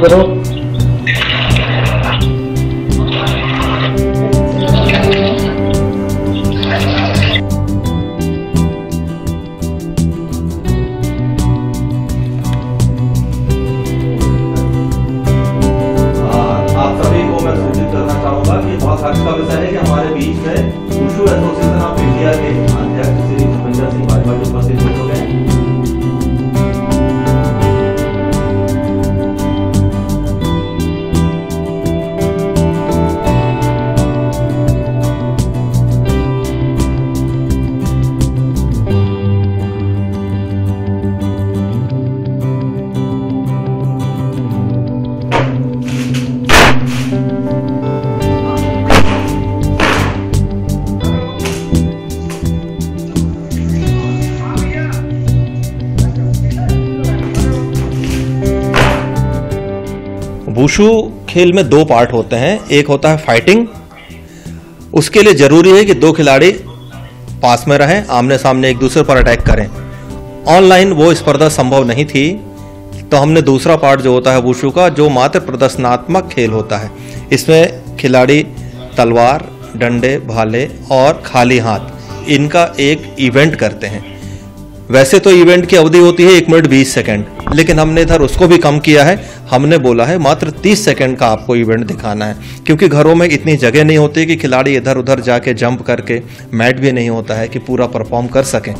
करो आप सभी को मैं सूचित करना चाहूँगा कि बहुत हर्ष विषय है कि हमारे बीच में खुशू एसोसिएशन वुशु खेल में दो पार्ट होते हैं। एक होता है फाइटिंग। उसके लिए ज़रूरी है कि दो खिलाड़ी पास में रहें आमने सामने एक दूसरे पर अटैक करें। ऑनलाइन वो स्पर्धा संभव नहीं थी तो हमने दूसरा पार्ट जो होता है वुशु का, जो मात्र प्रदर्शनात्मक खेल होता है। इसमें खिलाड़ी तलवार, डंडे, भाले और खाली हाथ, इनका एक इवेंट करते हैं। वैसे तो इवेंट की अवधि होती है एक मिनट बीस सेकंड लेकिन हमने इधर उसको भी कम किया है। हमने बोला है, मात्र तीस सेकंड का आपको इवेंट दिखाना है। क्योंकि घरों में इतनी जगह नहीं होती कि खिलाड़ी इधर उधर जाके जंप करके मैट भी नहीं होता है कि पूरा परफॉर्म कर सकें।